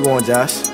you want, Josh?